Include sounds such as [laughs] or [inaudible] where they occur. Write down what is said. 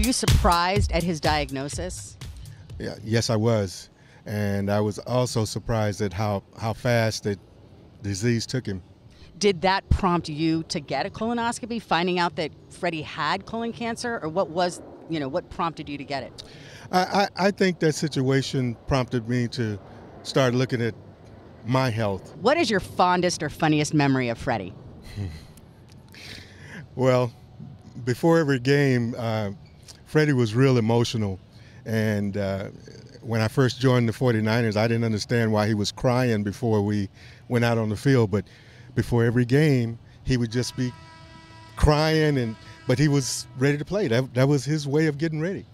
you surprised at his diagnosis? Yeah, yes, I was, and I was also surprised at how how fast the disease took him. Did that prompt you to get a colonoscopy, finding out that Freddie had colon cancer, or what was you know what prompted you to get it? I, I, I think that situation prompted me to start looking at my health. What is your fondest or funniest memory of Freddie? [laughs] Well, before every game, uh, Freddie was real emotional. And uh, when I first joined the 49ers, I didn't understand why he was crying before we went out on the field. But before every game, he would just be crying, and but he was ready to play. That, that was his way of getting ready.